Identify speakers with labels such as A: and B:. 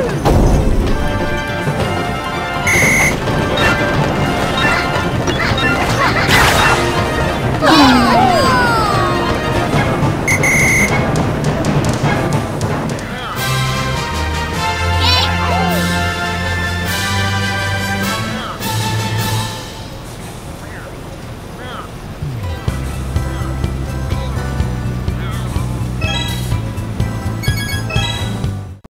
A: Woo!